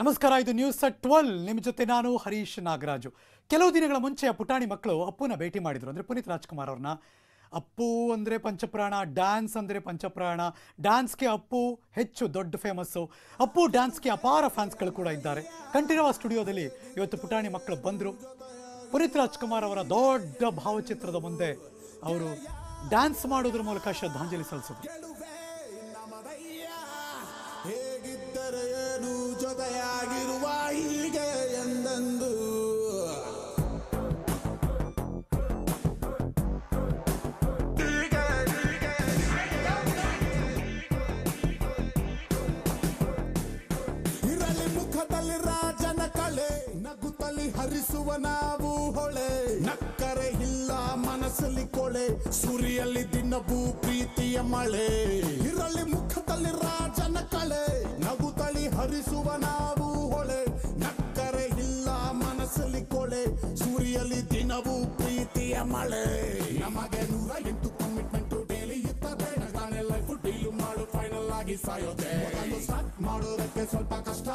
ನಮಸ್ಕಾರ, ಇದು news twelve ನಿಮ್ಮ ಜೊತೆ ನಾನು ಹರೀಶ್ ನಾಗರಾಜು. ಕೆಲವು ದಿನಗಳ ಮುಂಚೆ ಪುಟಾಣಿ ಮಕ್ಕಳು ಅಪ್ಪುನ ಭೇಟಿ ಮಾಡಿದ್ರು. ಅಂದರೆ ಪುನೀತ್ ರಾಜ್ಕುಮಾರ್ ಅವ್ರನ್ನ. ಅಪ್ಪು ಅಂದರೆ ಪಂಚಪ್ರಾಣ ಡ್ಯಾನ್ಸ್ ಅಂದರೆ ಪಂಚಪ್ರಾಣ. ಡ್ಯಾನ್ಸ್ಗೆ ಅಪ್ಪು ಹೆಚ್ಚು ದೊಡ್ಡ ಫೇಮಸ್ಸು ಅಪ್ಪು ಡ್ಯಾನ್ಸ್ಗೆ ಅಪಾರ ಫ್ಯಾನ್ಸ್ಗಳು ಕೂಡ ಇದ್ದಾರೆ. ಕಂಠೀರವ ಸ್ಟುಡಿಯೋದಲ್ಲಿ ಇವತ್ತು ಪುಟಾಣಿ ಮಕ್ಕಳು ಬಂದರು. ಪುನೀತ್ ರಾಜ್ಕುಮಾರ್ ಅವರ ದೊಡ್ಡ ಭಾವಚಿತ್ರದ ಮುಂದೆ ಅವರು ಡ್ಯಾನ್ಸ್ ಮಾಡೋದ್ರ ಮೂಲಕ ಶ್ರದ್ಧಾಂಜಲಿ ಸಲ್ಲಿಸಿದ್ರು. ನಾವು ಹೊಳೆ. ನಕ್ಕರೆ ಇಲ್ಲ ಮನಸ್ಸಲ್ಲಿ ಕೊಳೆ. ಸುರಿಯಲ್ಲಿ ದಿನವೂ ಪ್ರೀತಿಯ ಮಳೆ. ಇರಲಿ ಮುಖದಲ್ಲಿ ರಾಜನ ಕಳೆ. ನಗುತ್ತಲಿ ಹರಿಸುವ ನಾವು ಹೊಳೆ. ನಕ್ಕರೆ ಇಲ್ಲ ಮನಸ್ಸಲ್ಲಿ ಕೊಳೆ. ಸುರಿಯಲ್ಲಿ ದಿನವು ಪ್ರೀತಿಯ ಮಳೆ. ನಮಗೆ ನೂರ ಎಂಟು ಕಮಿಟ್ಮೆಂಟ್ ಡೈಲಿ ಇರ್ತದೆ. ಲೈಫ್ ಡೀಲ್ ಮಾಡು ಫೈನಲ್ ಆಗಿ ಸಾಯೋದೆ. ಸ್ಟಾರ್ಟ್ ಮಾಡೋದಕ್ಕೆ ಸ್ವಲ್ಪ ಕಷ್ಟ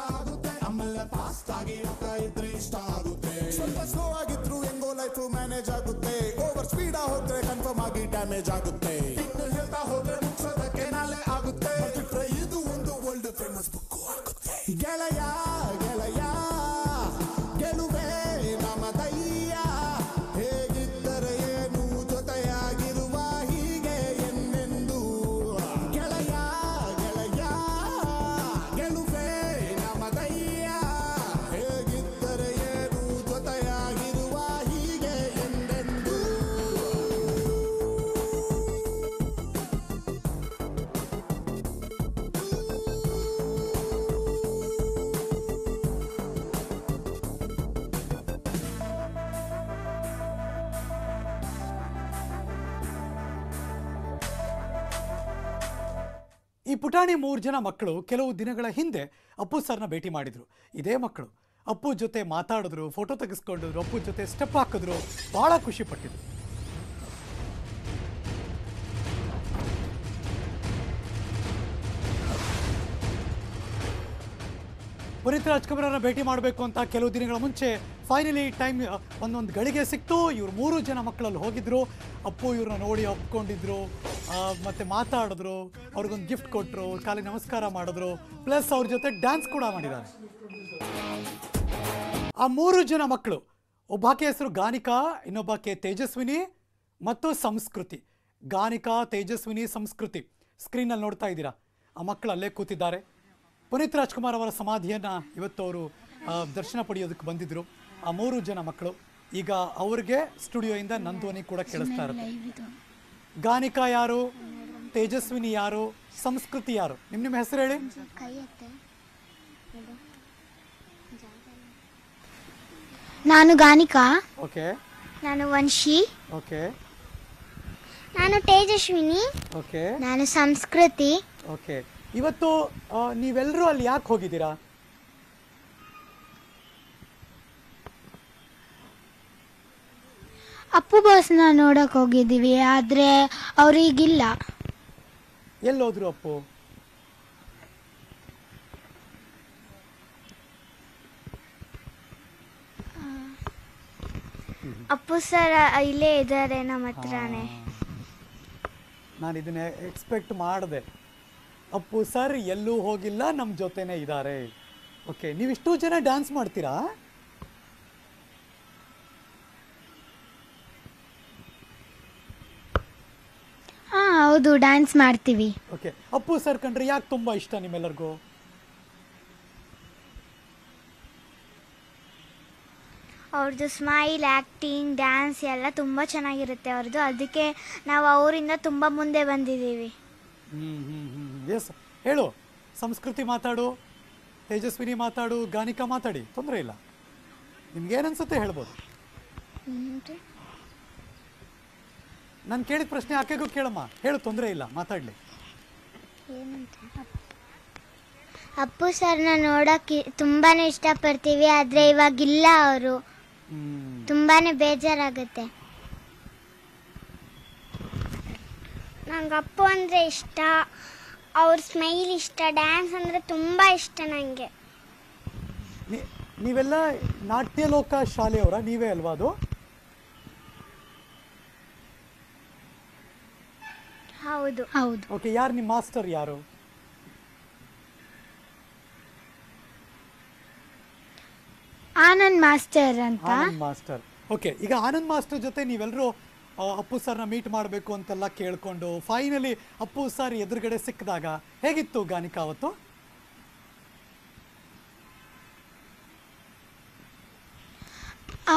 ಆಮೇಲೆ ಹೋಗ್ತಾ ಇದ್ರೆ, ಇಷ್ಟ ಆಗುತ್ತೆ. ಸ್ವಲ್ಪ ಸ್ಲೋ ಆಗಿದ್ರು ಹೆಂಗೋ ಲೈಫ್ ಮ್ಯಾನೇಜ್ ಆಗುತ್ತೆ. ಓವರ್ ಸ್ಪೀಡ್ ಹೋದ್ರೆ ಕನ್ಫರ್ಮ್ ಆಗಿ ಡ್ಯಾಮೇಜ್ ಆಗುತ್ತೆ. ಇನ್ನು ಹೇಳ್ತಾ ಹೋದ್ರೆ ಮುಗಿಸೋದಕ್ಕೆ ನಾಳೆ ಆಗುತ್ತೆ. ಇದು ಒಂದು ವರ್ಲ್ಡ್ ಫೇಮಸ್ ಬುಕ್ ಆಗುತ್ತೆ. ಗೆಳೆಯ ಈ ಪುಟಾಣಿ ಮೂರು ಜನ ಮಕ್ಕಳು ಕೆಲವು ದಿನಗಳ ಹಿಂದೆ ಅಪ್ಪು ಸರ್ನ ಭೇಟಿ ಮಾಡಿದ್ರು. ಇದೇ ಮಕ್ಕಳು. ಅಪ್ಪು ಜೊತೆ ಮಾತಾಡಿದ್ರು, ಫೋಟೋ ತೆಗೆಸ್ಕೊಂಡಿದ್ರು, ಅಪ್ಪು ಜೊತೆ ಸ್ಟೆಪ್ ಹಾಕಿದ್ರು, ಬಹಳ ಖುಷಿ ಪುನೀತ್ ರಾಜ್ಕುಮಾರ್ ಭೇಟಿ ಮಾಡಬೇಕು ಅಂತ ಕೆಲವು ದಿನಗಳ ಮುಂಚೆ ಫೈನಲಿ ಟೈಮ್ ಒಂದೊಂದು ಗಳಿಗೆ ಸಿಕ್ತು. ಇವರು ಮೂರು ಜನ ಮಕ್ಕಳಲ್ಲಿ ಹೋಗಿದ್ರು. ಅಪ್ಪು ಇವ್ರನ್ನ ನೋಡಿ ಒಪ್ಕೊಂಡಿದ್ರು. ಮತ್ತೆ ಮಾತಾಡಿದ್ರು. ಅವ್ರಿಗೊಂದು ಗಿಫ್ಟ್ ಕೊಟ್ಟರು ಕಾಲಿಗೆ ನಮಸ್ಕಾರ ಮಾಡಿದ್ರು. ಪ್ಲಸ್ ಅವ್ರ ಜೊತೆ ಡ್ಯಾನ್ಸ್ ಕೂಡ ಮಾಡಿದ್ದಾರೆ. ಆ ಮೂರು ಜನ ಮಕ್ಕಳು, ಒಬ್ಬಾಕೆ ಹೆಸರು ಗಾನಿಕಾ, ಇನ್ನೊಬ್ಬಾಕೆ ತೇಜಸ್ವಿನಿ ಮತ್ತು ಸಂಸ್ಕೃತಿ. ಗಾನಿಕಾ, ತೇಜಸ್ವಿನಿ, ಸಂಸ್ಕೃತಿ. ಸ್ಕ್ರೀನಲ್ಲಿ ನೋಡ್ತಾ ಇದ್ದೀರಾ. ಆ ಮಕ್ಕಳು ಅಲ್ಲೇ ಕೂತಿದ್ದಾರೆ. ಪುನೀತ್ ರಾಜ್ಕುಮಾರ್ ಅವರ ಸಮಾಧಿಯನ್ನು ಇವತ್ತು ಅವರು ದರ್ಶನ ಪಡೆಯೋದಕ್ಕೆ ಬಂದಿದ್ದರು ಆ ಮೂರು ಜನ ಮಕ್ಕಳು. ಈಗ ಅವ್ರಿಗೆ ಸ್ಟುಡಿಯೋಯಿಂದ ನಂದೋನಿ ಕೂಡ ಕೇಳಿಸ್ತಾ ಇರುತ್ತೆ. ಗಾನಿಕಾ ಯಾರು? ತೇಜಸ್ವಿನಿ ಯಾರು? ಸಂಸ್ಕೃತಿ ಯಾರು? ನಿಮ್ಮ ನಿಮ್ಮ ಹೆಸರು ಹೇಳಿ. ನಾನು ಗಾನಿಕಾ. ಓಕೆ. ನಾನು ವಂಶಿ. ಓಕೆ. ನಾನು ತೇಜಸ್ವಿನಿ. ಓಕೆ. ನಾನು ಸಂಸ್ಕೃತಿ. ಓಕೆ. ಇವತ್ತು ನೀವೆಲ್ಲರೂ ಅಲ್ಲಿ ಯಾಕೆ ಹೋಗಿದ್ದೀರಾ? ಅಪ್ಪು ಬಾಸ್ನ ನೋಡಕ್ ಹೋಗಿದ್ದೀವಿ ಆದ್ರೆ ಅವ್ರೀಗಿಲ್ಲ. ಎಲ್ಲೋದ್ರು ಅಪ್ಪು? ಅಪ್ಪು ಸರ್ ಇಲ್ಲೇ ಇದ್ದಾರೆ ನಮ್ಮ ಹತ್ರನೇ. ನಾನು ಇದನ್ನ ಎಕ್ಸ್ಪೆಕ್ಟ್ ಮಾಡಿದೆ. ಅಪ್ಪು ಸರ್ ಎಲ್ಲೂ ಹೋಗಿಲ್ಲ ನಮ್ಮ ಜೊತೆನೇ ಇದ್ದಾರೆ ಓಕೆ ನೀವಿಷ್ಟು ಜನ ಡ್ಯಾನ್ಸ್ ಮಾಡ್ತೀರಾ? ಹಾ ಹೌದು ಡ್ಯಾನ್ಸ್ ಮಾಡ್ತೀವಿ. ಓಕೆ ಅಪ್ಪು ಸರ್ ಕಂಡ್ರೆ ಯಾಕೆ ತುಂಬ ಇಷ್ಟ ನಿಮ್ಮೆಲ್ಲರಿಗೂ? ಅವ್ರದ್ದು ಸ್ಮೈಲ್ ಆ್ಯಕ್ಟಿಂಗ್ ಡ್ಯಾನ್ಸ್ ಎಲ್ಲ ತುಂಬ ಚೆನ್ನಾಗಿರುತ್ತೆ ಅವ್ರದ್ದು ಅದಕ್ಕೆ ನಾವು ಅವರಿಂದ ತುಂಬ ಮುಂದೆ ಬಂದಿದ್ದೀವಿ. ಹ್ಞೂ ಹ್ಞೂ ಹ್ಞೂ ಎಸ್ ಹೇಳು. ಸಂಸ್ಕೃತಿ ಮಾತಾಡು ತೇಜಸ್ವಿನಿ ಮಾತಾಡು ಗಾನಿಕಾ ಮಾತಾಡಿ. ತೊಂದರೆ ಇಲ್ಲ. ನಿಮ್ಗೇನನ್ಸುತ್ತೆ ಹೇಳ್ಬೋದು. ನಾನು ಕೇಳಿದ ಪ್ರಶ್ನೆ ಆಕೆಗೂ ಕೇಳಮ್ಮ. ಹೇಳು ತೊಂದರೆ ಇಲ್ಲ. ಮಾತಾಡಲಿ. ಅಪ್ಪು ಸರ್ನ ನೋಡೋಕೆ ತುಂಬಾ ಇಷ್ಟಪಡ್ತೀವಿ ಆದರೆ ಇವಾಗಿಲ್ಲ ಅವರು. ತುಂಬಾನೇ ತುಂಬಾ ಬೇಜಾರಾಗುತ್ತೆ. ನಂಗೆ ಅಪ್ಪು ಅಂದರೆ ಇಷ್ಟ. ಅವ್ರ ಸ್ಮೈಲ್ ಇಷ್ಟ ಡ್ಯಾನ್ಸ್ ಅಂದರೆ ತುಂಬ ಇಷ್ಟ ನನಗೆ ನೀವೆಲ್ಲ ನಾಟ್ಯ ಲೋಕ ಶಾಲೆಯವರ ನೀವೇ ಅಲ್ವಾ ಅದು? ಹೌದು. ಹೌದು. ಓಕೆ ಯಾರು ನಿಮ್ಮ ಮಾಸ್ಟರ್ ಯಾರು? ಆನಂದ್ ಮಾಸ್ಟರ್ ಅಂತ. ಆನಂದ್ ಮಾಸ್ಟರ್ ಓಕೆ ಈಗ ಆನಂದ್ ಮಾಸ್ಟರ್ ಜೊತೆ ನೀವೆಲ್ಲರೂ ಅಪ್ಪು ಸರ್ನ ಮೀಟ್ ಮಾಡಬೇಕು ಅಂತೆಲ್ಲ ಕೇಳಿಕೊಂಡು ಫೈನಲಿ ಅಪ್ಪು ಸರ್ ಎದುರುಗಡೆ ಸಿಕ್ಕಿದಾಗ ಹೇಗಿತ್ತು ಗಾನಿಕಾ ಅವತ್ತು?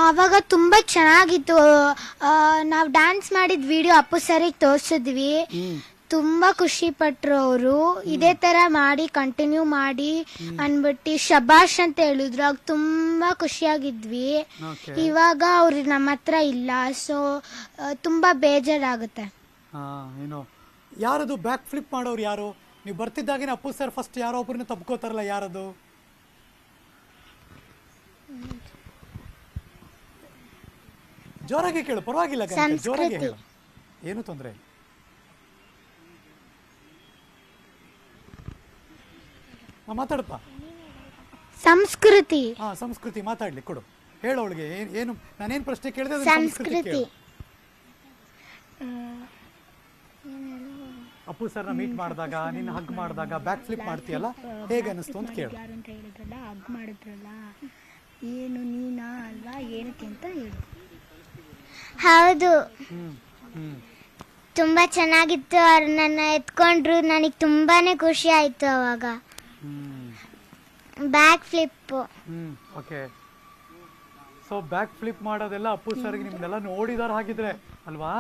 ಆವಾಗ ತುಂಬ ಚೆನ್ನಾಗಿತ್ತು. ನಾವು ಡ್ಯಾನ್ಸ್ ಮಾಡಿದ ವಿಡಿಯೋ ಅಪ್ಪು ಸರಿಗೆ ತೋರಿಸಿದ್ವಿ. ತುಂಬ ಖುಷಿ ಪಟ್ರು ಅವರು. ಇದೇ ತರ ಮಾಡಿ ಕಂಟಿನ್ಯೂ ಮಾಡಿ ಅನ್ಬಿಟ್ಟು ಶಬಾಷ್ ಅಂತ ಹೇಳಿದ್ರು. ಆಗ ತುಂಬಾ ಖುಷಿಯಾಗಿದ್ವಿ. ಇವಾಗ ಅವ್ರು ನಮ್ಮ ಹತ್ರ ಇಲ್ಲ. ಸೊ ತುಂಬಾ ಬೇಜಾರಾಗುತ್ತೆ. ಏನು? ಯಾರದು ಬ್ಯಾಕ್ ಫ್ಲಿಪ್ ಮಾಡೋರು ಯಾರು? ನೀವು ಬರ್ತಿದ್ದಾಗಿನ ಅಪ್ಪು ಸರ್ ಫಸ್ಟ್ ಯಾರೋ ಒಬ್ಬರನ್ನ ತಪ್ಕೋತಾರಲ್ಲ ಯಾರದು? ಜೋರಾಗಿ ಕೇಳು ಪರವಾಗಿಲ್ಲ ಜೋರಾಗಿ ಹೇಳು. ಏನು ತೊಂದರೆ ಇಲ್ಲ. ಮಾತಾಡಪ್ಪ. ಸಂಸ್ಕೃತಿ. ಹಾ ಸಂಸ್ಕೃತಿ ಮಾತಾಡ್ಲಿ ಕೊಡು. ಹೇಳು ಅವಳಿಗೆ ಏನ್- ಏನು ನಾನೇನು ಪ್ರಶ್ನೆ ಕೇಳಿದೆ ಅದನ್ನ ಸಂಸ್ಕೃತಿ ಸಂಸ್ಕೃತಿ. ಕೇಳು. ಅಪ್ಪು ಸರ್ನ ಮೀಟ್ ಮಾಡಿದಾಗ ನಿನ್ನ ಹಗ್ ಮಾಡಿದಾಗ ಬ್ಯಾಕ್ ಫ್ಲಿಪ್ ಮಾಡ್ತೀಯಲ್ಲ? ಹೇಗೆ ಅನಿಸ್ತು ಅಂತ ಕೇಳು. ಯಾರು ಅಂತ ಹೇಳಿದ್ರಲ್ಲ ಹಗ್ ಮಾಡಿದ್ರಲ್ಲ ಏನು ನೀನಾ ಅಲ್ವಾ ಏನಕ್ಕೆ ಅಂತ ಹೇಳು. ಹೌದು. ಹ್ಮ್ ಹ್ಮ್. ತುಂಬ ಚೆನ್ನಾಗಿತ್ತು ಅವ್ರು ನನ್ನ ಎತ್ಕೊಂಡ್ರು ನನಗೆ ತುಂಬಾನೇ ಖುಷಿ ಆಯ್ತು ಅವಾಗ. Back flip hmm okay. So back flip ಮಾಡೋದೆಲ್ಲ ಅಪ್ಪು ಸರ್ಗೆ ನಿಮ್ದೆಲ್ಲ ನೋಡಿದಾರ ಹಾಗಿದ್ರೆ ಅಲ್ವಾ?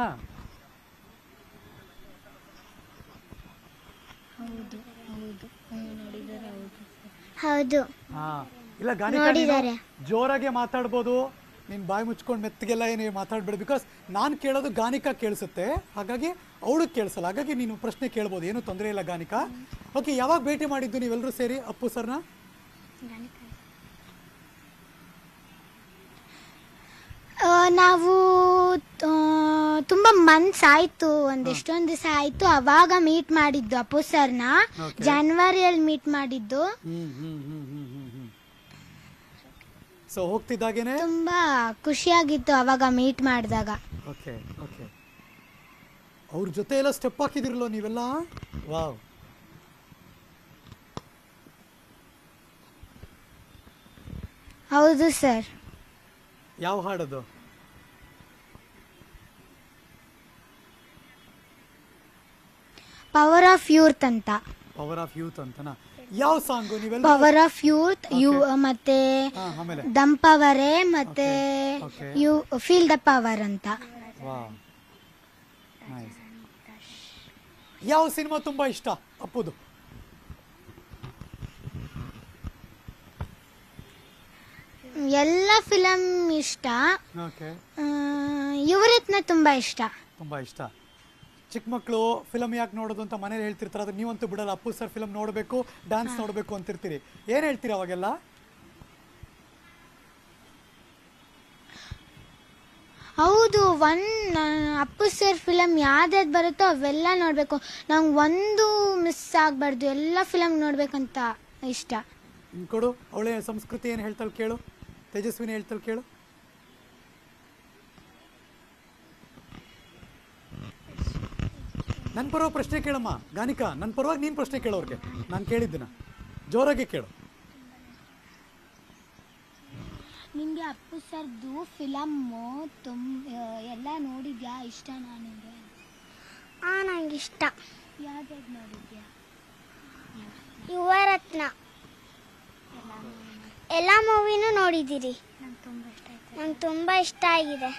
ಹೌದು ಹಾ. ಇಲ್ಲ ಗಾಡಿ ಜೋರಾಗೆ ಮಾತಾಡ್ಬೋದು. ನೀನ್ ಬಾಯಿ ಮುಚ್ಕೊಂಡು ಮೆತ್ತಗೆಲ್ಲ ಏನು ಮಾತಾಡ್ಬೇಡ ಬಿಕಾಸ್ ನಾನು ಕೇಳೋದು ಗಾನಿಕಾ ಕೇಳಿಸುತ್ತೆ. ಹಾಗಾಗಿ ಅವಳು ಕೇಳಿಸಲ್ಲ. ಹಾಗಾಗಿ ನೀನು ಪ್ರಶ್ನೆ ಕೇಳ್ಬೋದು. ಏನು ತೊಂದರೆ ಇಲ್ಲ ಗಾನಿಕಾ. ಓಕೆ ಯಾವಾಗ ಭೇಟಿ ಮಾಡಿದ್ದು ನೀವೆಲ್ಲರೂ ಸೇರಿ ಅಪ್ಪು ಸರ್ನ? ನಾವು ತುಂಬ ಮನ್ಸಾಯ್ತು ಒಂದಿಷ್ಟೊಂದು ಒಂದೆಷ್ಟೊಂದು ದಿವಸ ಆಯಿತು. ಅವಾಗ ಮೀಟ್ ಮಾಡಿದ್ದು ಅಪ್ಪು ಸರ್ನ. ಜನವರಿಯಲ್ಲಿ ಮೀಟ್ ಮಾಡಿದ್ದು ಹ್ಮ್ ಹ್ಮ್ ಹ್ಮ್ ಹ್ಮ್ ಹ್ಮ್ ಹ್ಮ್ ಸೊ ಹೋಗ್ತಿದ್ದಾಗೇನೆ? ತುಂಬಾ ಖುಷಿಯಾಗಿತ್ತು ಅವಾಗ ಮೀಟ್ ಮಾಡಿದಾಗ. ಓಕೆ ಓಕೆ ಅವ್ರ ಜೊತೆ ಎಲ್ಲ ಸ್ಟೆಪ್ ಹಾಕಿದಿರಲ್ಲ ನೀವೆಲ್ಲ? ವಾವ್ ಹೌದು ಸರ್. ಯಾವ ಹಾಡದು? ಪವರ್ ಆಫ್ ಯೂತ್ ಅಂತ. ಪವರ್ ಆಫ್ ಯೂತ್ ಅಂತನಾ? ಯಾವ ಸಾಂಗ್ ನೀವೆಲ್ಲ ಪವರ್ ಆಫ್ ಯೂತ್ ಯು ಮತ್ತೆ ದಮ್ ಪವರ್ ಮತ್ತೆ. ಯು ಫೀಲ್ ದ ಪವರ್ ಅಂತ. ಯಾವ ಸಿನಿಮಾ ತುಂಬಾ ಇಷ್ಟ? ಅಪ್ಪುದು. ಎಲ್ಲ ಫಿಲಂ ಇಷ್ಟ. ಯುವರತ್ನ ತುಂಬಾ ಇಷ್ಟ. ತುಂಬಾ ಇಷ್ಟ. ಚಿಕ್ಕ ಮಕ್ಕಳು ಫಿಲಮ್ ಯಾಕೆ ನೋಡೋದು ಅಂತ ಮನೇಲಿ ಹೇಳ್ತಿರ್ತಾರೆ. ಅದು ನೀವಂತೂ ಬಿಡಲ್ಲ. ಅಪ್ಪು ಸರ್ ಫಿಲಮ್ ನೋಡಬೇಕು ಡ್ಯಾನ್ಸ್ ನೋಡಬೇಕು ಅಂತಿರ್ತೀರಿ. ಏನು ಹೇಳ್ತೀರಿ ಅವಾಗೆಲ್ಲ? ಹೌದು ಒನ್ ಅಪ್ಪು ಸರ್ ಫಿಲಮ್ ಯಾವ್ದು ಬರುತ್ತೋ ಅವೆಲ್ಲ ನೋಡಬೇಕು. ನಂಗೆ ಒಂದು ಮಿಸ್ ಆಗಬಾರ್ದು. ಎಲ್ಲ ಫಿಲಮ್ ನೋಡಬೇಕಂತ ಇಷ್ಟ. ಕೊಡು. ಅವಳೆ ಸಂಸ್ಕೃತಿ ಏನು ಹೇಳ್ತಾಳೆ ಕೇಳು. ತೇಜಸ್ವಿನಿ ಹೇಳ್ತಾಳೆ ಕೇಳು. ನನ್ನ ಪರವಾಗಿ ಪ್ರಶ್ನೆ ಕೇಳಮ್ಮ. ಗಾನಿಕಾ ನನ್ನ ಪರವಾಗಿ ನೀನು ಪ್ರಶ್ನೆ ಕೇಳೋರಿಗೆ ನಾನು ಕೇಳಿದ್ದೀನ. ಜೋರಾಗಿ ಕೇಳು. ನಿಮಗೆ ಅಪ್ಪು ಸರ್ದು ಫಿಲಮ್ಮು ತುಂಬ ಎಲ್ಲ ನೋಡಿದ್ಯಾ? ಇಷ್ಟ ನನಗೆ ಆ ನಂಗೆ ಇಷ್ಟ. ಯಾವ್ದು ನೋಡಿದ್ಯಾ? ಯುವರತ್ನ. ಎಲ್ಲ ಮೂವಿನೂ ನೋಡಿದ್ದೀರಿ ನಂಗೆ ತುಂಬ ಇಷ್ಟ ಆಯ್ತು. ನಂಗೆ ತುಂಬ ಇಷ್ಟ ಆಗಿದೆ.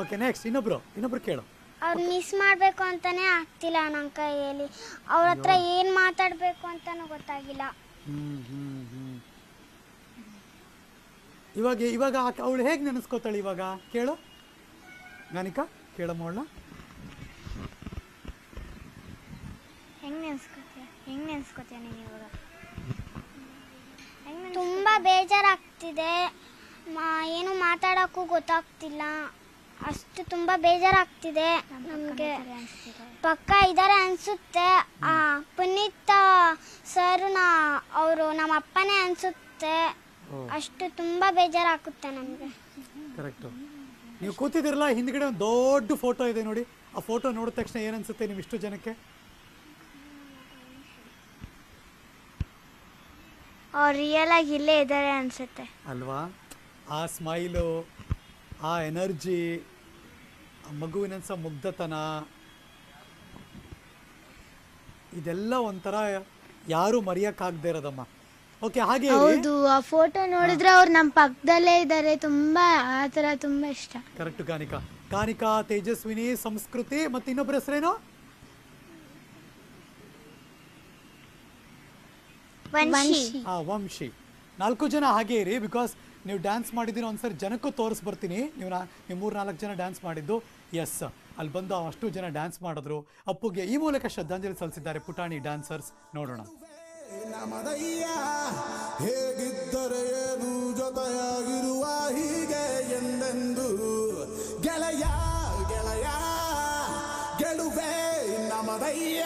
ಓಕೆ ನೆಕ್ಸ್ಟ್ ಇನ್ನೊಬ್ರು. ಇನ್ನೊಬ್ರು ಕೇಳು. ಅವ್ರು ಮಿಸ್ ಮಾಡಬೇಕು ಅಂತಾನೆ ಆಗ್ತಿಲ್ಲ ನನ್ನ ಕೈಯಲ್ಲಿ. ಅವ್ರ ಹತ್ರ ಏನು ಮಾತಾಡಬೇಕು ಅಂತಾನು ಗೊತ್ತಾಗಿಲ್ಲ. ಹ್ಮ್ ಹ್ಮ್ ಹ್ಮ್. ಇವಾಗ ಇವಾಗ ಅವಳು ಹೇಗೆ ನೆನೆಸ್ಕೋತಾಳೆ ಇವಾಗ? ಕೇಳು. ಗಾನಿಕಾ ಕೇಳಮ್ಮ ಅವಳನ್ನ ಹೆಂಗೆ ನೆನ್ಸ್ಕೊತೀಯ? ಹೆಂಗೆ ನೆನ್ಸ್ಕೊತೀಯ ನೀನು ಇವಾಗ? ತುಂಬ ಬೇಜಾರಾಗ್ತಿದೆ. ಮಾ ಏನು ಮಾತಾಡೋಕ್ಕೂ ಗೊತ್ತಾಗ್ತಿಲ್ಲ. ಅಷ್ಟು ತುಂಬಾ ಬೇಜಾರಾಗ್ತಿದೆ ನಮಗೆ. ಪಕ್ಕ ಇದ್ದಾರೆ ಆ ಪುನೀತ್ ಸರ್ನ ಅವರು ನಮ್ಮ ಅಪ್ಪನೇ ಅನ್ಸುತ್ತೆ. ಅಷ್ಟು ತುಂಬಾ ಬೇಜಾರಾಗುತ್ತೆ ನಮಗೆ. ಕರೆಕ್ಟು. ನೀವು ಕೂತಿದಿರಲ್ಲ ಹಿಂದ್ಗಡೆ ಒಂದು ದೊಡ್ಡ ಫೋಟೋ ಇದೆ ನೋಡಿ. ಆ ಫೋಟೋ ನೋಡಿದ ತಕ್ಷಣ ಏನನ್ಸುತ್ತೆ ನೀವು ಇಷ್ಟು ಜನಕ್ಕೆ? ಅವ್ರು ರಿಯಲ್ ಆಗಿ ಇಲ್ಲೇ ಇದ್ದಾರೆ ಅನ್ಸುತ್ತೆ. ಅಲ್ವಾ? ಆ ಸ್ಮೈಲು ಆ ಎನರ್ಜಿ ಆ ಮಗುವಿನಂಸ ಮುಗ್ಧತನ ಇದೆಲ್ಲ ಒಂಥರ ಯಾರು ಮರೆಯಕ್ಕಾಗದೇ ಇರೋದಮ್ಮ. ಓಕೆ ಹಾಗೆ. ಹೌದು ಆ ಫೋಟೋ ನೋಡಿದ್ರೆ ಅವ್ರು ನಮ್ಮ ಪಕ್ಕದಲ್ಲೇ ಇದ್ದಾರೆ ತುಂಬಾ ಆ ಥರ ತುಂಬಾ ಇಷ್ಟ. ಕರೆಕ್ಟ್ ಕಾನಿಕಾ. ಕಾನಿಕಾ ತೇಜಸ್ವಿನಿ ಸಂಸ್ಕೃತಿ ಮತ್ತೆ ಇನ್ನೊಬ್ಬರ ಹೆಸರೇನು? ವಂಶಿ. ನಾಲ್ಕು ಜನ ಹಾಗೆ ಇರಿ ಬಿಕಾಸ್ ನೀವು ಡ್ಯಾನ್ಸ್ ಮಾಡಿದ್ದೀನೋ ಒಂದು ಸರಿ ಜನಕ್ಕೂ ತೋರಿಸ್ ಬರ್ತೀನಿ. ನೀವು ನಾ ನೀವು ಮೂರು ನಾಲ್ಕು ಜನ ಡ್ಯಾನ್ಸ್ ಮಾಡಿದ್ದು. ಎಸ್ ಅಲ್ಲಿ ಬಂದು ಅಷ್ಟು ಜನ ಡ್ಯಾನ್ಸ್ ಮಾಡಿದ್ರು. ಅಪ್ಪುಗೆ ಈ ಮೂಲಕ ಶ್ರದ್ಧಾಂಜಲಿ ಸಲ್ಲಿಸಿದ್ದಾರೆ ಪುಟಾಣಿ ಡ್ಯಾನ್ಸರ್ಸ್ ನೋಡೋಣ. ಹೇಗಿದ್ದರೆ ಏನು ಜೊತೆಯಾಗಿರುವ ಹೀಗೆ ಎಂದೆಂದು? ಗೆಳೆಯ ಗೆಳೆಯ ಗೆಲುವೆ ನಮದಯ್ಯ.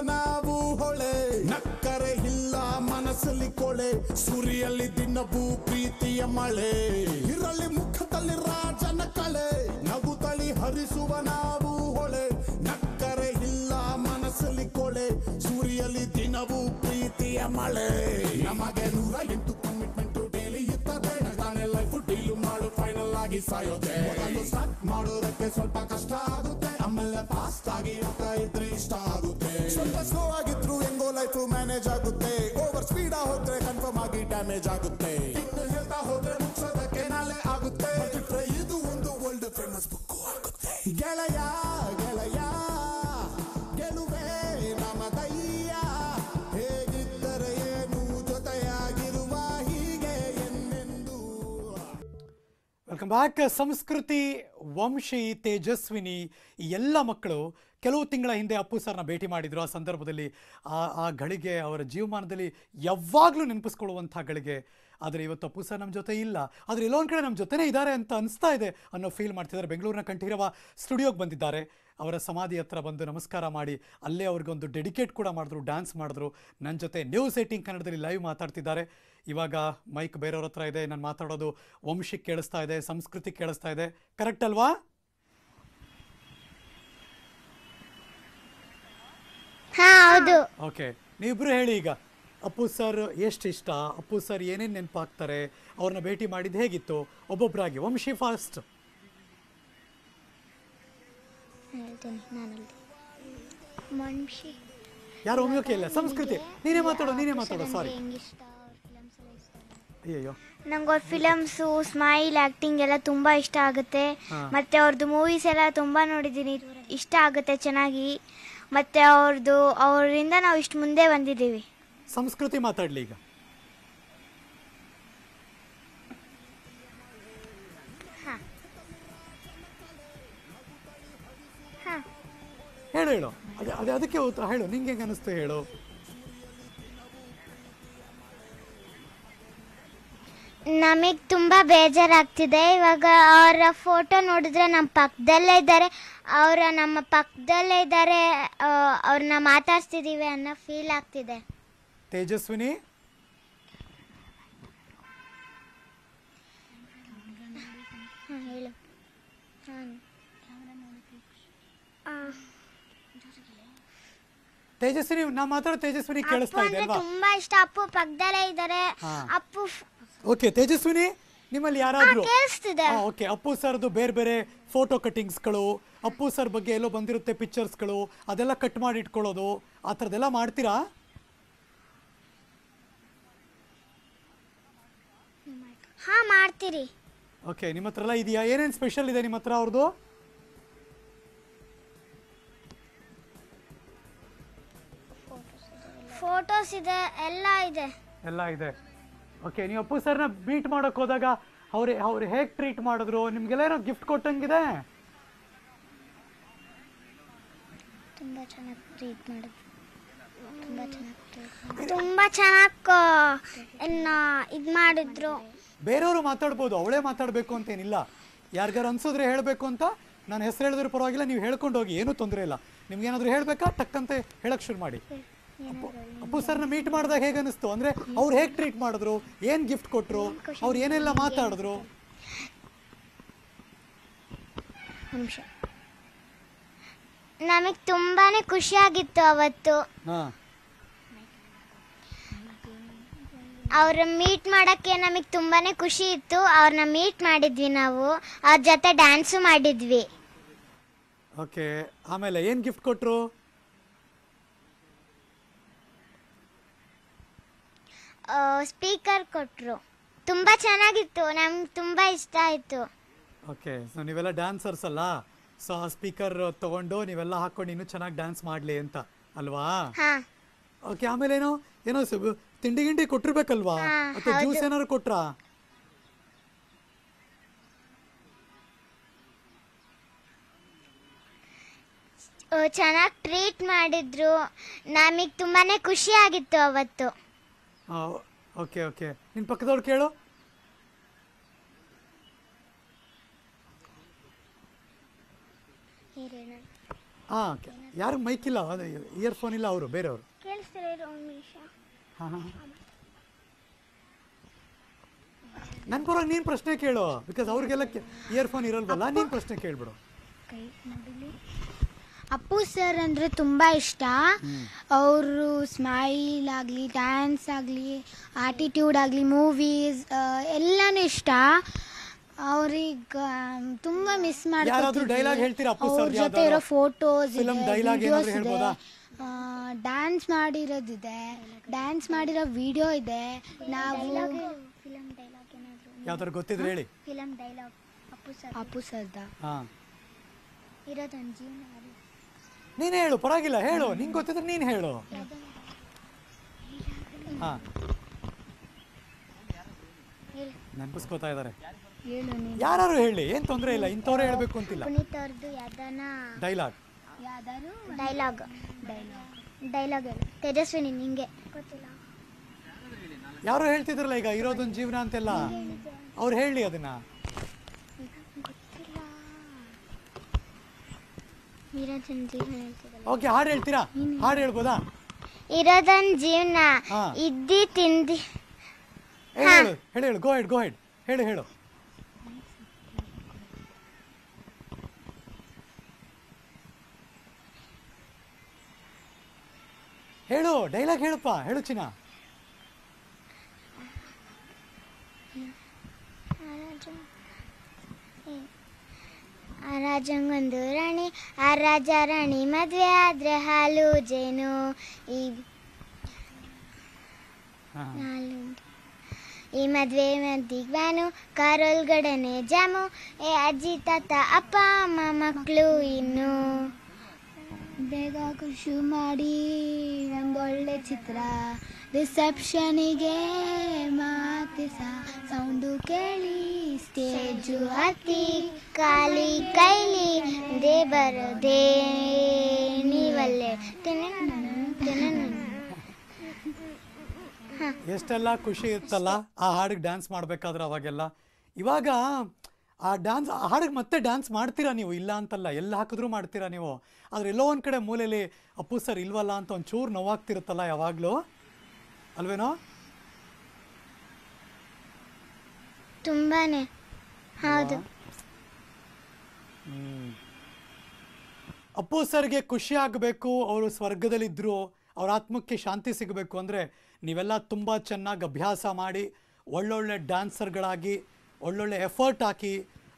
ನಾವು ಹೊಳೆ. ನಕ್ಕರೆ ಇಲ್ಲ ಮನಸ್ಸಲ್ಲಿ ಕೊಳೆ. ಸುರಿಯಲ್ಲಿ ದಿನವೂ ಪ್ರೀತಿಯ ಮಳೆ. ಇರಲಿ ಮುಖದಲ್ಲಿ ರಾಜನ ಕಳೆ. ನಗುತ್ತಲಿ ಹರಿಸುವ ನಾವು ಹೊಳೆ. ನಕ್ಕರೆ ಇಲ್ಲ ಮನಸ್ಸಲ್ಲಿ ಕೊಳೆ. ಸುರಿಯಲ್ಲಿ ದಿನವು ಪ್ರೀತಿಯ ಮಳೆ. ನಮಗೆ ನೂರ ಎಂಟು ಕಮಿಟ್ಮೆಂಟ್ ಡೈಲಿ ಇರ್ತದೆ. ಲೈಫ್ ಡೀಲ್ ಮಾಡು ಫೈನಲ್ ಆಗಿ ಸಾಯೋದೆ. ಮಾಡೋದಕ್ಕೆ ಸ್ವಲ್ಪ ಕಷ್ಟ ಆಗುತ್ತೆ. ಆಮೇಲೆ ಫಾಸ್ಟ್ ಆಗಿ ಹೋಗ್ತಾ ಇದ್ರೆ ಇಷ್ಟ ಆಗುತ್ತೆ. ಸ್ವಲ್ಪ ಸ್ಲೋ ಆಗಿದ್ರು ಹೆಂಗೋ ಲೈಫ್ ಮ್ಯಾನೇಜ್ ಆಗುತ್ತೆ. ಓವರ್ ಸ್ಪೀಡ್ ಹೋದ್ರೆ ಕನ್ಫರ್ಮ್ ಆಗಿ ಡ್ಯಾಮೇಜ್ ಆಗುತ್ತೆ. ಇನ್ನು ಹೇಳ್ತಾ ಹೋದ್ರೆ ಮುಗಿಸೋದಕ್ಕೆ ನಾಳೆ ಆಗುತ್ತೆ. ಇದು ಒಂದು ವರ್ಲ್ಡ್ ಫೇಮಸ್ ಬುಕ್ ಆಗುತ್ತೆ. ಗೆಳೆಯ ಗೆಳೆಯ. Welcome back. ಸಂಸ್ಕೃತಿ, ವಂಶಿ, ತೇಜಸ್ವಿನಿ, ಈ ಎಲ್ಲ ಮಕ್ಕಳು ಕೆಲವು ತಿಂಗಳ ಹಿಂದೆ ಅಪ್ಪು ಸರ್ನ ಭೇಟಿ ಮಾಡಿದರು. ಆ ಸಂದರ್ಭದಲ್ಲಿ ಆ ಆ ಗಳಿಗೆ, ಅವರ ಜೀವಮಾನದಲ್ಲಿ ಯಾವಾಗಲೂ ನೆನಪಿಸ್ಕೊಳ್ಳುವಂಥ ಗಳಿಗೆ ಆದರೆ ಇವತ್ತು ಅಪ್ಪು ಸರ್ ನಮ್ಮ ಜೊತೆ ಇಲ್ಲ. ಆದರೆ ಎಲ್ಲೋ ಒಂದು ಕಡೆ ನಮ್ಮ ಜೊತೆನೇ ಇದ್ದಾರೆ ಅಂತ ಅನಿಸ್ತಾ ಇದೆ ಅನ್ನೋ ಫೀಲ್ ಮಾಡ್ತಿದ್ದಾರೆ ಬೆಂಗಳೂರಿನ ಕಂಠೀರವ ಸ್ಟುಡಿಯೋಗೆ ಬಂದಿದ್ದಾರೆ. ಅವರ ಸಮಾಧಿ ಹತ್ರ ಬಂದು ನಮಸ್ಕಾರ ಮಾಡಿ ಅಲ್ಲೇ ಅವ್ರಿಗೊಂದು ಡೆಡಿಕೇಟ್ ಕೂಡ ಮಾಡಿದ್ರು ಡ್ಯಾನ್ಸ್ ಮಾಡಿದ್ರು. ನನ್ನ ಜೊತೆ ನ್ಯೂಸ್ ಸೆಟ್ಟಿಂಗ್ ಕನ್ನಡದಲ್ಲಿ ಲೈವ್ ಮಾತಾಡ್ತಿದ್ದಾರೆ. ಇವಾಗ ಮೈಕ್ ಬೇರೆಯವ್ರ ಹತ್ರ ಇದೆ ನಾನು ಮಾತಾಡೋದು ವಂಶಿಕ್ ಕೇಳಿಸ್ತಾ ಇದೆ ಸಂಸ್ಕೃತಿ ಕೇಳಿಸ್ತಾ ಇದೆ. ಕರೆಕ್ಟ್ ಅಲ್ವಾ? ಓಕೆ ನೀವಿಬ್ರು ಹೇಳಿ ಈಗ. ಅಪ್ಪು ಸರ್ ಎಷ್ಟು ಇಷ್ಟ? ಅಪ್ಪು ಸರ್ ಏನೇನು ನೆನಪಾಗ್ತಾರೆ? ಅವ್ರನ್ನ ಭೇಟಿ ಮಾಡಿದ್ದು ಹೇಗಿತ್ತು? ಒಬ್ಬೊಬ್ಬರಾಗಿ ವಂಶಿ ಫಾಸ್ಟ್. ಯಾರು ಒಮ್ಮೆ ಇಲ್ಲ? ಸಂಸ್ಕೃತಿ. ನೀನೇ ಮಾತಾಡೋ ನೀನೇ ಮಾತಾಡೋ ಸಾರಿ ಅಯ್ಯೋ ನಂಗೆ ಅವ್ರ ಫಿಲಮ್ಸು ಸ್ಮೈಲ್ ಆ್ಯಕ್ಟಿಂಗ್ ಎಲ್ಲ ತುಂಬ ಇಷ್ಟ ಆಗುತ್ತೆ. ಮತ್ತು ಅವ್ರದ್ದು ಮೂವೀಸ್ ಎಲ್ಲ ತುಂಬ ನೋಡಿದ್ದೀನಿ. ಇಷ್ಟ ಆಗುತ್ತೆ ಚೆನ್ನಾಗಿ. ಮತ್ತು ಅವ್ರದ್ದು ಅವರಿಂದ ನಾವು ಇಷ್ಟು ಮುಂದೆ ಬಂದಿದ್ದೀವಿ. ಸಂಸ್ಕೃತಿ ಮಾತಾಡ್ಲಿ ಈಗ. ಹೇಳು ಹೇಳು. ಅದೇ ಅದೇ ಅದಕ್ಕೆ ಉತ್ತರ ಹೇಳು. ನಿಂಗೆ ಹೆಂಗೆ ಅನಿಸ್ತು ಹೇಳು. ನಮಗೆ ತುಂಬ ಬೇಜಾರಾಗ್ತಿದೆ. ಇವಾಗ ಅವರ ಫೋಟೋ ನೋಡಿದ್ರೆ ನಮ್ಮ ಪಕ್ಕದಲ್ಲೇ ಇದ್ದಾರೆ. ಅವರ ನಮ್ಮ ಪಕ್ಕದಲ್ಲೇ ಇದ್ದಾರೆ. ಅವ್ರನ್ನ ಮಾತಾಡ್ಸ್ತಿದ್ದೀವಿ ಅನ್ನೋ ಫೀಲ್ ಆಗ್ತಿದೆ. ತೇಜಸ್ವಿನಿ. ತೇಜಸ್ವಿನಿ ನಾ ಮಾತ್ರ ತೇಜಸ್ವಿನಿ ಕೇಳಿಸ್ತಾ ಇದೆ ಅಲ್ವಾ? ತುಂಬಾ ಇಷ್ಟ. ಅಪ್ಪು ಪಕ್ಕದಲ್ಲೇ ಇದ್ದಾರೆ. ಅಪ್ಪು ಓಕೆ ತೇಜಸ್ವಿನಿ ನಿಮ್ಮಲ್ಲಿ ಯಾರಾದರೂ ಓಕೆ ಅಪ್ಪು ಸರ್ದು ಬೇರೆ ಬೇರೆ ಫೋಟೋ ಕಟ್ಟಿಂಗ್ಸ್ಗಳು ಅಪ್ಪು ಸರ್ ಬಗ್ಗೆ ಎಲ್ಲೋ ಬಂದಿರುತ್ತೆ ಪಿಕ್ಚರ್ಸ್ಗಳು ಅದೆಲ್ಲ ಕಟ್ ಮಾಡಿ ಇಟ್ಕೊಳ್ಳೋದು ಆ ಥರದ್ದೆಲ್ಲ ಮಾಡ್ತೀರಾ? ಹಾ ಮಾಡ್ತೀರಿ. ಓಕೆ ನಿಮ್ಮ ಹತ್ರ ಎಲ್ಲ ಇದೆಯಾ? ಏನೇನು ಸ್ಪೆಷಲ್ ಇದೆ ನಿಮ್ಮ ಹತ್ರ ಅವ್ರದ್ದು ಫೋಟೋಸ್ ಇದೆ ಎಲ್ಲ ಇದೆ. ಎಲ್ಲ ಇದೆ. ಓಕೆ ನೀವು ಅಪ್ಪು ಸರ್ನ ಬೀಟ್ ಮಾಡೋಕೆ ಹೋದಾಗ ಅವ್ರು ಅವ್ರು ಹೇಗೆ ಟ್ರೀಟ್ ಮಾಡಿದ್ರು? ನಿಮಗೆಲ್ಲ ಏನೋ ಗಿಫ್ಟ್ ಕೊಟ್ಟಂಗಿದೆ? ತುಂಬಾ ಚೆನ್ನಾಗಿ ಟ್ರೀಟ್ ಮಾಡಿದ್ರು. ತುಂಬ ಚೆನ್ನಾಗಿ ತುಂಬ ಚೆನ್ನಾಗಿ ಇನ್ನು ಇದು ಮಾಡಿದ್ರು. ಬೇರೆಯವರು ಮಾತಾಡ್ಬೋದು ಅವಳೇ ಮಾತಾಡಬೇಕು ಅಂತೇನಿಲ್ಲ. ಯಾರಿಗಾರು ಅನ್ಸಿದ್ರೆ ಹೇಳಬೇಕು ಅಂತ ನಾನು ಹೆಸರು ಹೇಳಿದ್ರೆ ಪರವಾಗಿಲ್ಲ ನೀವು ಹೇಳ್ಕೊಂಡು ಹೋಗಿ ಏನೂ ತೊಂದರೆ ಇಲ್ಲ. ನಿಮ್ಗೇನಾದರೂ ಹೇಳಬೇಕಾ? ತಕ್ಕಂತೆ ಹೇಳಕ್ಕೆ ಶುರು ಮಾಡಿ. ಅಪ್ಪು ಅಪ್ಪು ಸರ್ನ ಮೀಟ್ ಮಾಡಿದಾಗ ಹೇಗೆ ಅನಿಸ್ತು? ಅಂದರೆ ಅವ್ರು ಹೇಗೆ ಟ್ರೀಟ್ ಮಾಡಿದ್ರು? ಏನು ಗಿಫ್ಟ್ ಕೊಟ್ಟರು ಅವ್ರು ಏನೆಲ್ಲ ಮಾತಾಡಿದ್ರು? ನಮಗೆ ತುಂಬಾನೇ ಖುಷಿಯಾಗಿತ್ತು ಅವತ್ತು. ಹಾಂ. ಅವ್ರ ಮೀಟ್ ಮಾಡೋಕ್ಕೆ ನಮಗೆ ತುಂಬಾ ಖುಷಿ ಇತ್ತು. ಅವ್ರನ್ನ ಮೀಟ್ ಮಾಡಿದ್ವಿ ನಾವು. ಅವ್ರ ಜೊತೆ ಡ್ಯಾನ್ಸು ಮಾಡಿದ್ವಿ. ಓಕೆ ಆಮೇಲೆ ಏನು ಗಿಫ್ಟ್ ಕೊಟ್ಟರು ಸ್ಪೀಕರ್ ಕೊಟ್ಟರು ತುಂಬ ಚೆನ್ನಾಗಿತ್ತು. ನಮ್ಗೆ ತುಂಬ ಇಷ್ಟ ಆಯಿತು. ಓಕೆ ಸೊ ನೀವೆಲ್ಲ ಡ್ಯಾನ್ಸರ್ಸ್ ಅಲ್ಲ. ಸೊ ಆ ಸ್ಪೀಕರ್ ತಗೊಂಡು ನೀವೆಲ್ಲ ಹಾಕೊಂಡು ಇನ್ನೂ ಚೆನ್ನಾಗಿ ಡ್ಯಾನ್ಸ್ ಮಾಡಲಿ ಅಂತ ಅಲ್ವಾ? ಹಾಂ. ಓಕೆ ಆಮೇಲೆ ಏನೋ? ಏನೋ ತಿಂಡಿ ಗಿಂಡಿ ಕೊಟ್ಟಿರ್ಬೇಕಲ್ವಾ? ಹಾ, ಅಥವಾ ಜ್ಯೂಸ್. ಏನಾದ್ರು ಕೊಟ್ರಾ? ಚೆನ್ನಾಗಿ ಟ್ರೀಟ್ ಮಾಡಿದ್ರು. ನಮಗೆ ತುಂಬಾನೇ ಖುಷಿ ಆಗಿತ್ತು ಅವತ್ತು. Okay okay. ನಿನ್ ಪಕ್ಕದವ್ರು ಕೇಳು. ಹಾ ಓಕೆ. ಯಾರು ಮೈಕ್ ಇಲ್ಲ ಇಯರ್ಫೋನ್ ಇಲ್ಲ ಅವರು ಬೇರೆಯವರು. ಕೇಳಿಸ್ತಾರೆ ನನ್ನ ಪರವಾಗಿ ನೀನ್ ಪ್ರಶ್ನೆ ಕೇಳು ಬಿಕಾಸ್ ಅವ್ರಿಗೆಲ್ಲ ಇಯರ್ಫೋನ್ ಇರಲ್ವಲ್ಲ ನೀನ್ ಪ್ರಶ್ನೆ ಕೇಳ್ಬಿಡು. ಅಪ್ಪು ಸರ್ ಅಂದ್ರೆ ತುಂಬಾ ಇಷ್ಟ. ಅವರು ಸ್ಮೈಲ್ ಆಗಲಿ ಡ್ಯಾನ್ಸ್ ಆಗಲಿ ಆಟಿಟ್ಯೂಡ್ ಆಗಲಿ ಮೂವೀಸ್ ಎಲ್ಲಾನು ಇಷ್ಟ. ಅವ್ರಿಗೆ ತುಂಬಾ ಮಿಸ್ ಯಾರಾದ್ರೂ dialogue ಹೇಳ್ತೀರಾ ಅಪ್ಪು ಅವ್ರ ಜೊತೆ ಇರೋ ಫೋಟೋಸ್ ಫಿಲಂ ಡೈಲಾಗ್ ಏನಾದ್ರು ಹೇಳ್ಬೋದಾ? ಡ್ಯಾನ್ಸ್ ಮಾಡಿರೋದಿದೆ. ಡ್ಯಾನ್ಸ್ ಮಾಡಿರೋ ವಿಡಿಯೋ ಇದೆ. ನಾವು ಫಿಲಮ್ ಡೈಲಾಗ್ ಏನಾದರೂ ಯಾವ್ದಾರು ಗೊತ್ತಿದ್ರೆ ಹೇಳಿ. Film dialogue Appu sir Appu ಸರ್ದ. ಹಾಂ. ಇರೋದೊಂದು ಜೀವನ ಅದು. ನೀನು ಹೇಳು ಪರವಾಗಿಲ್ಲ ಹೇಳು. ನಿಂಗೆ ಗೊತ್ತಿದ್ರೆ ನೀನು ಹೇಳು. ಹಾಂ. ನೆನಪಿಸ್ಕೋತಾ ಇದ್ದಾರೆ ಹೇಳು ನೀನು. ಯಾರು ಹೇಳಿ ಏನು ತೊಂದರೆ ಇಲ್ಲ ಇಂಥವ್ರೇ ಹೇಳಬೇಕು ಅಂತಿಲ್ಲ. ಪುನೀತ್ ಅವ್ರದ್ದು ಯಾವ್ದಾನ? ಡೈಲಾಗ್ ಯಾವ್ದಾದ್ರು? Dialogue dialogue. ಹೇಳು. ತೇಜಸ್ವಿನಿ ನಿಂಗೆ. ಗೊತ್ತಿಲ್ಲ. ಯಾರು ಹೇಳ್ತಿದ್ರಲ್ಲ ಈಗ ಇರೋದೊಂದು ಜೀವನ ಅಂತೆಲ್ಲ? ಅವ್ರು ಹೇಳಿ ಅದನ್ನ. ಗೊತ್ತಿಲ್ಲ. ಇರೋದೊಂದು ಜೀವನ ಹೇಳ್ತಿದ್ದಲ್ಲ ಓಕೆ ಹಾಡು ಹೇಳ್ತೀರಾ? ಹಾಡು ಹೇಳ್ಬೋದಾ? ಇರೋದೊಂದು ಜೀವನ. ಇದ್ದಿ ತಿಂದಿ. ಹೇಳು ಹೇಳು. ಹೇಳು ಹೇಳು. ಗೋ ಹೆಡ್ ಗೋ ಹೆಡ್ ಹೇಳು ಹೇಳು. ಹೇಳು ಡೈಲಾಗ್ ಹೇಳಪ್ಪ ಹೇಳು ಚಿನ್ನ. ಆ ರಾಜಂಗೊಂದು ರಾಣಿ ಆ ರಾಜ ರಾಣಿ ಮದ್ವೆ ಆದ್ರೆ ಹಾಲು ಜೇನು. ಈ. ಈ ಮದ್ವೆ ಮದ್ದಿಗ್ ವ್ಯಾನು ಕಾರೊಳ್ಗಡೆನೆ ಜಾಮು. ಏ ಅಜ್ಜಿ ತಾತ ಅಪ್ಪ ಅಮ್ಮ ಮಕ್ಕಳು ಇನ್ನು. ಬೇಗ ಖುಷಿ ಮಾಡಿ ನಮ್ಗೊಳ್ಳೆ ಚಿತ್ರ ರಿಸೆಪ್ಷನಿಗೆ ಮಾತಿಸ ಸೌಂಡು ಕೇಳಿ ಸ್ಟೇಜು ಹತ್ತಿ, ಕಾಲಿ ಕೈಲಿ, ದೇ ಬರದೆ. ಎಷ್ಟೆಲ್ಲ ಖುಷಿ ಇತ್ತಲ್ಲ, ಆ ಹಾಡಿಗೆ ಡ್ಯಾನ್ಸ್ ಮಾಡ್ಬೇಕಾದ್ರೆ ಅವಾಗೆಲ್ಲ ಇವಾಗ ಆ ಡ್ಯಾನ್ಸ್ ಹಾಡಿಗೆ ಮತ್ತೆ ಡ್ಯಾನ್ಸ್ ಮಾಡ್ತೀರಾ ನೀವು? ಇಲ್ಲ ಅಂತಲ್ಲ ಎಲ್ಲ ಹಾಕಿದ್ರೂ ಮಾಡ್ತೀರಾ ನೀವು? ಆದರೆ ಎಲ್ಲೋ ಒಂದು ಕಡೆ ಮೂಲೆಯಲ್ಲಿ ಅಪ್ಪು ಸರ್ ಇಲ್ವಲ್ಲ ಅಂತ ಒಂದು ಚೂರು ನೋವಾಗ್ತಿರುತ್ತಲ್ಲ ಯಾವಾಗಲೂ? ಅಲ್ವೇನೋ? ತುಂಬಾನೇ. ಹೌದು. ಅಪ್ಪು ಸರ್ಗೆ ಖುಷಿ ಆಗಬೇಕು ಅವರು ಸ್ವರ್ಗದಲ್ಲಿದ್ದರು ಅವ್ರ ಆತ್ಮಕ್ಕೆ ಶಾಂತಿ ಸಿಗಬೇಕು ಅಂದರೆ ನೀವೆಲ್ಲ ತುಂಬ ಚೆನ್ನಾಗಿ ಅಭ್ಯಾಸ ಮಾಡಿ ಒಳ್ಳೊಳ್ಳೆ ಡ್ಯಾನ್ಸರ್ಗಳಾಗಿ ಒಳ್ಳೊಳ್ಳೆ ಎಫರ್ಟ್ ಹಾಕಿ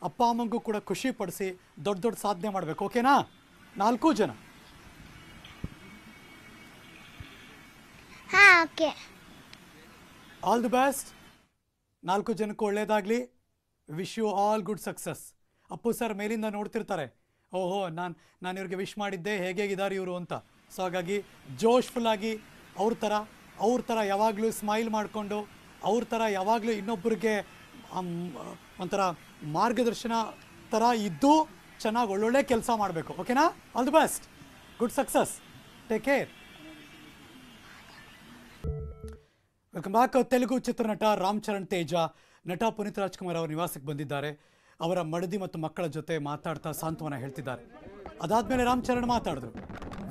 ಅಪ್ಪ ಅಮ್ಮಂಗೂ ಕೂಡ ಖುಷಿ ಪಡಿಸಿ ದೊಡ್ಡ ದೊಡ್ಡ ಸಾಧನೆ ಮಾಡಬೇಕು ಓಕೆನಾ ನಾಲ್ಕು ಜನ. ಆಲ್ ದಿ ಬೆಸ್ಟ್ ನಾಲ್ಕು ಜನಕ್ಕೂ ಒಳ್ಳೇದಾಗಲಿ. Wish you all good success Appu sir ಮೇಲಿಂದ ನೋಡ್ತಿರ್ತಾರೆ. ಓಹೋ ನಾನು ನಾನು ಇವ್ರಿಗೆ ವಿಶ್ ಮಾಡಿದ್ದೆ ಹೇಗೆ ಹೇಗಿದ್ದಾರೆ ಇವರು ಅಂತ. ಸೊ ಹಾಗಾಗಿ ಜೋಶ್ಫುಲ್ ಆಗಿ ಅವ್ರ ಥರ ಅವ್ರ ಥರ ಯಾವಾಗಲೂ ಸ್ಮೈಲ್ ಮಾಡಿಕೊಂಡು ಅವ್ರ ಥರ ಯಾವಾಗಲೂ ಇನ್ನೊಬ್ಬರಿಗೆ ಒಂಥರ ಮಾರ್ಗದರ್ಶನ ಥರ ಇದ್ದು ಚೆನ್ನಾಗಿ ಒಳ್ಳೊಳ್ಳೆ ಕೆಲಸ ಮಾಡಬೇಕು. ಓಕೆನಾ? All the best good success take care welcome back Telugu ಚಿತ್ರನಟ ರಾಮ್ ಚರಣ್ ತೇಜ. ನಟ ಪುನೀತ್ ರಾಜ್ಕುಮಾರ್ ಅವರ ನಿವಾಸಕ್ಕೆ ಬಂದಿದ್ದಾರೆ. ಅವರ ಮಡದಿ ಮತ್ತು ಮಕ್ಕಳ ಜೊತೆ ಮಾತಾಡ್ತಾ ಸಾಂತ್ವನ ಹೇಳ್ತಿದ್ದಾರೆ. ಅದಾದ್ಮೇಲೆ ರಾಮ್ ಚರಣ್ ಮಾತಾಡಿದ್ರು.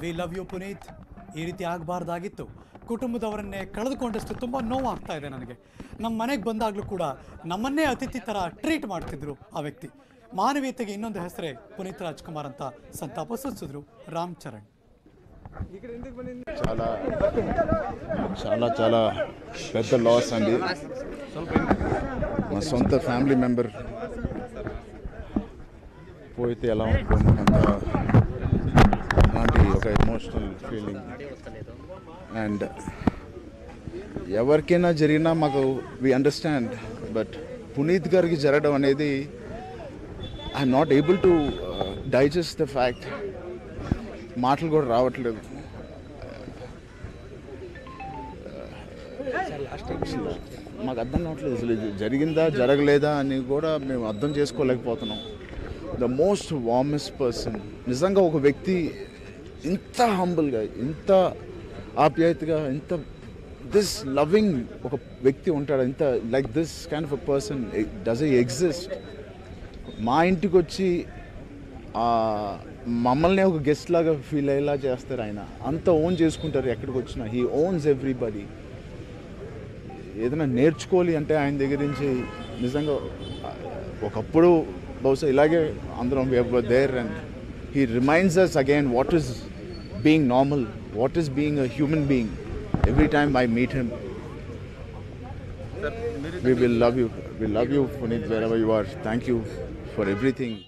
We love you Puneeth. ಈ ರೀತಿ ಆಗಬಾರ್ದಾಗಿತ್ತು. ಕುಟುಂಬದವರನ್ನೇ ಕಳೆದುಕೊಂಡಷ್ಟು ತುಂಬ ನೋವಾಗ್ತಾ ಇದೆ ನನಗೆ ನಮ್ಮ ಮನೆಗೆ ಬಂದಾಗಲೂ ಕೂಡ ನಮ್ಮನ್ನೇ ಅತಿಥಿ ಥರ ಟ್ರೀಟ್ ಮಾಡ್ತಿದ್ರು ಆ ವ್ಯಕ್ತಿ ಮಾನವೀಯತೆಗೆ ಇನ್ನೊಂದು ಹೆಸರೇ ಪುನೀತ್ ರಾಜ್ಕುಮಾರ್ ಅಂತ ಸಂತಾಪ ಸೂಚಿಸಿದ್ರು ರಾಮ್ ಚರಣ್ చాలా చాలా చాలా పెద్ద లాస్ అండి మా సొంత ఫ్యామిలీ మెంబర్ పోయితే ఎలా ఉంటుంది అంత అలాంటి ఒక ఎమోషనల్ ఫీలింగ్ అండ్ ఎవరికైనా జరిగినా మాకు వి అండర్స్టాండ్ బట్ పునీత్ గారికి జరగడం అనేది I'm not able to digest the fact మాటలు కూడా రావట్లేదు. మాకు అర్థం కావట్లేదు అసలు ఇది జరిగిందా జరగలేదా అని కూడా మేము అర్థం చేసుకోలేకపోతున్నాం. ద మోస్ట్ వార్మెస్ట్ పర్సన్ నిజంగా ఒక వ్యక్తి ఇంత హంబుల్గా ఇంత ఆప్యాయతగా ఇంత దిస్ లవింగ్ ఒక వ్యక్తి ఉంటాడు ఇంత like this kind of a person does a exist మా ఇంటికి వచ్చి మమ్మల్ని ఒక గెస్ట్ లాగా ఫీల్ అయ్యేలా చేస్తారు ఆయన. అంత ఓన్ చేసుకుంటారు ఎక్కడికి వచ్చినా హీ ఓన్స్ ఎవ్రీబడి ఏదైనా నేర్చుకోవాలి అంటే ఆయన దగ్గర నుంచి నిజంగా ఒకప్పుడు బహుశా ఇలాగే అందరం there and he reminds us again what is being normal, what is being a human being. Every time I meet him, we will love you. We love you, Puneet, wherever you are. Thank you for everything.